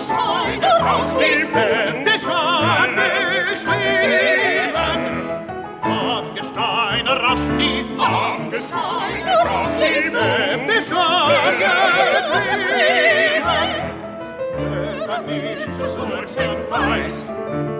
von Gesteiner aus die Welt die Schande schweben, von Gesteiner rast die Welt von Gesteiner aus die Welt die Schande schweben, die Schande schweben, über zu schweben weiß.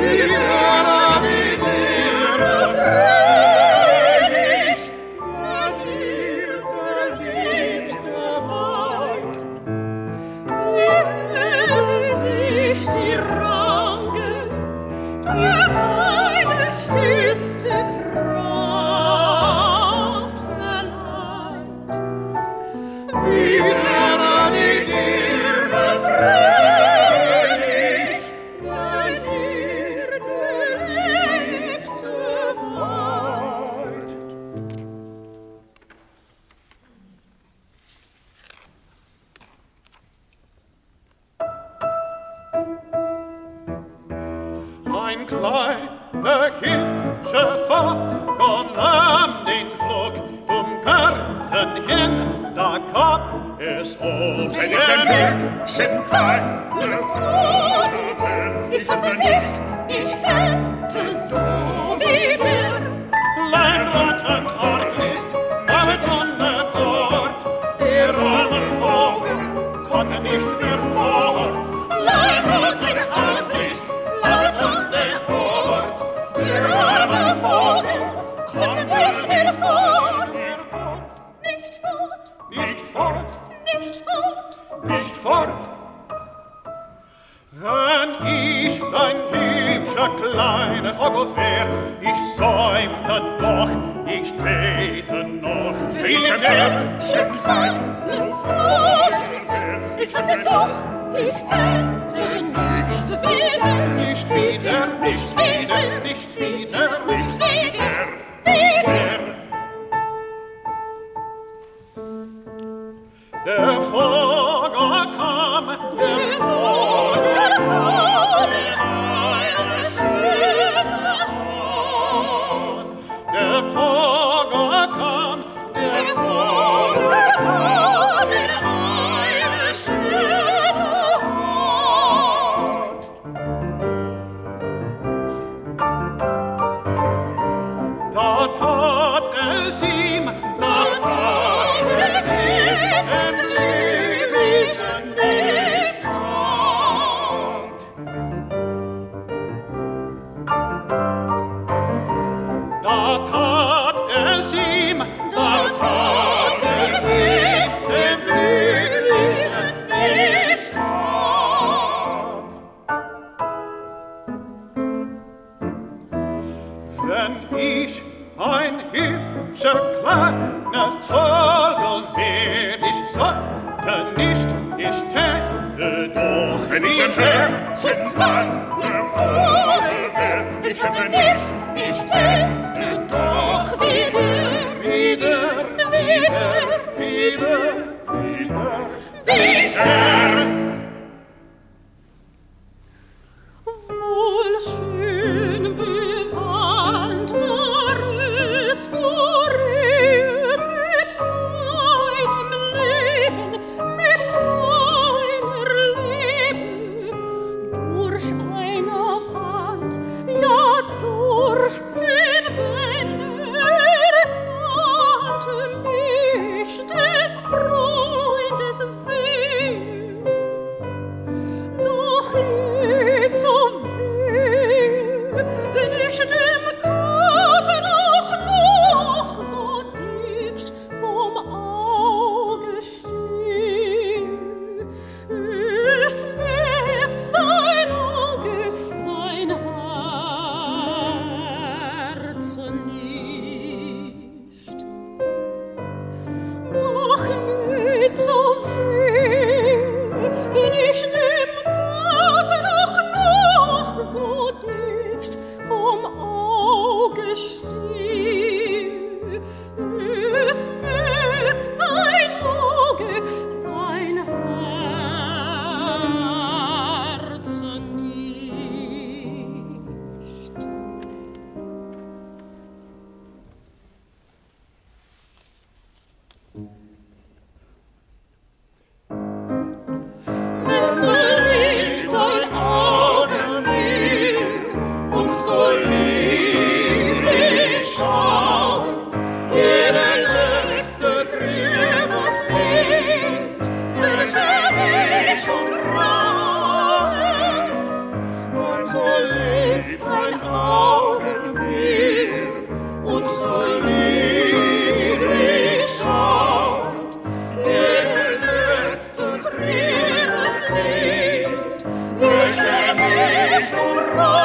Yeah. kleine Hirschäfer nahm den Flug um Garten hin, da The es auf den Glück, sind keine Flug. schon raus.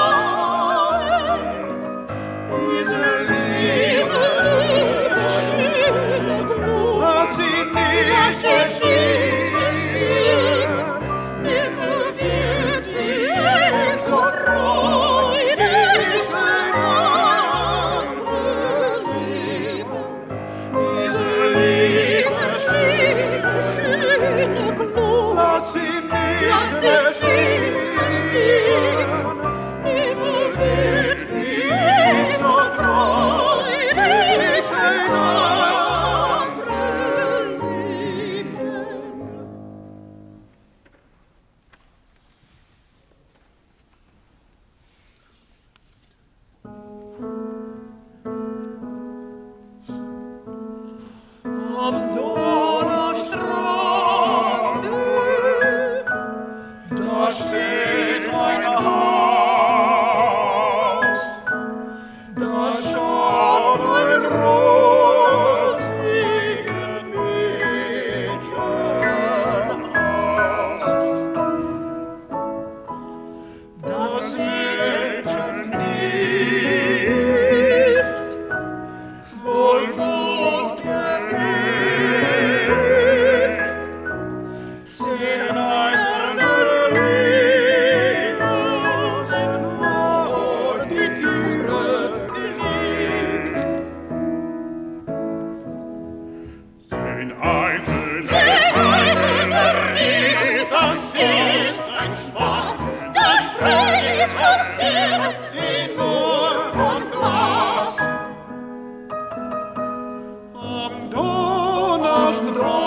nostro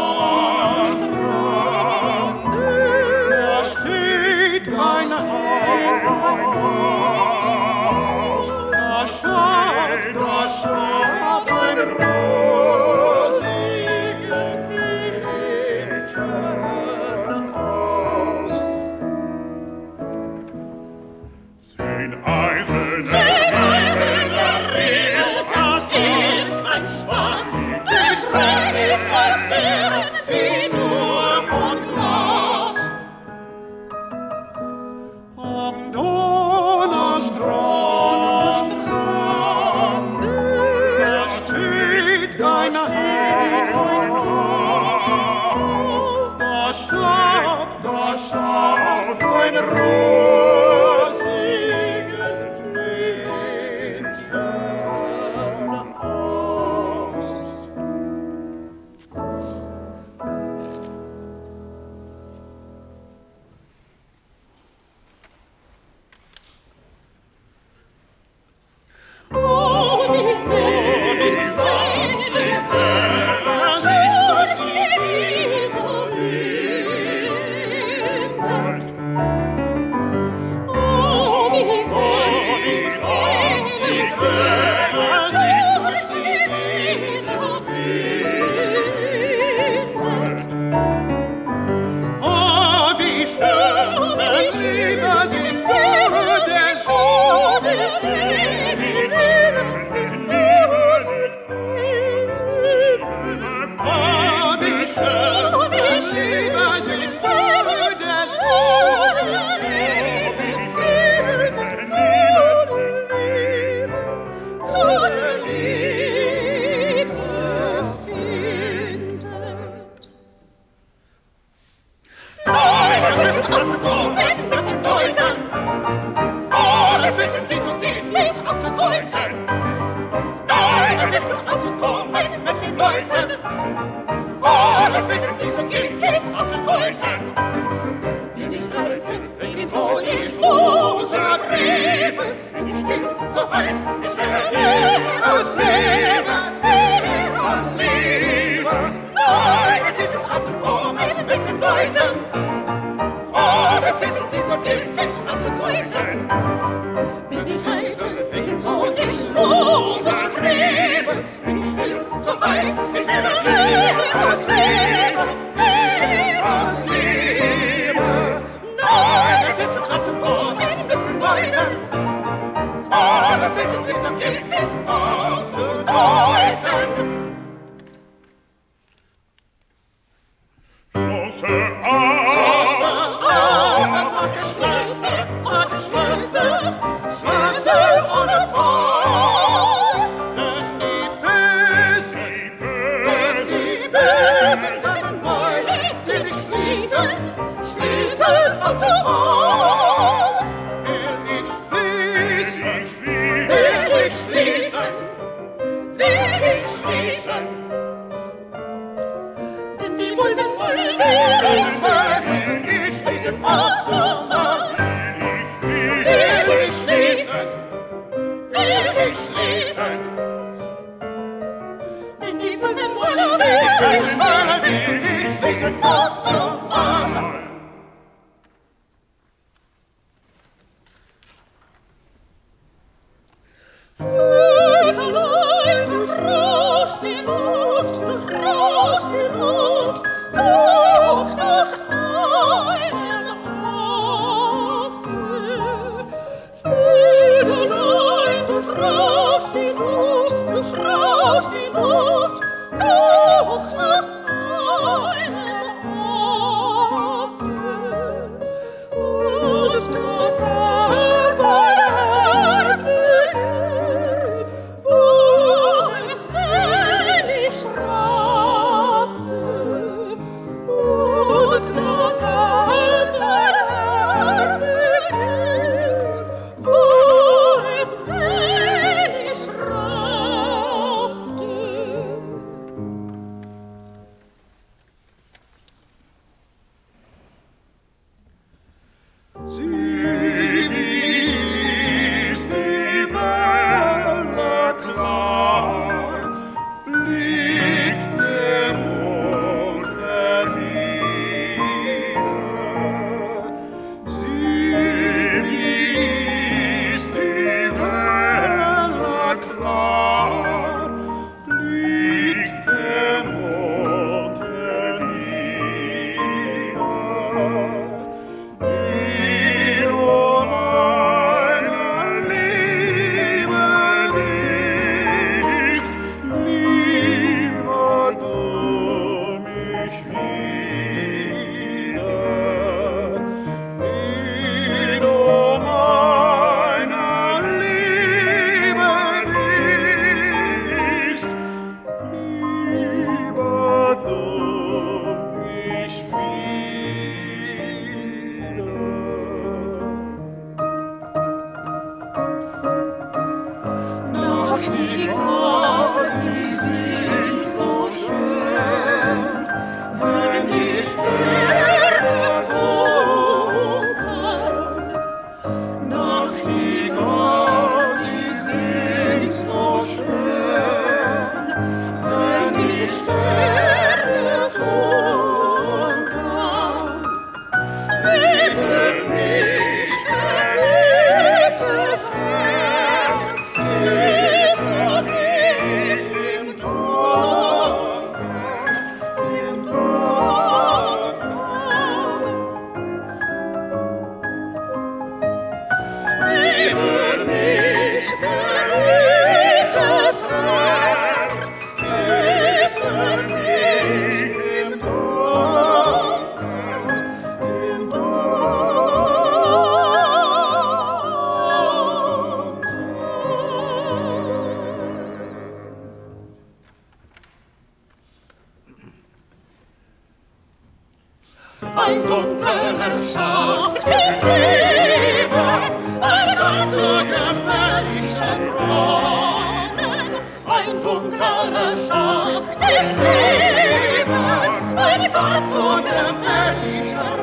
auf den Brüten! Bye. 的歌。Ich bin ein Wort zu der Verlischer.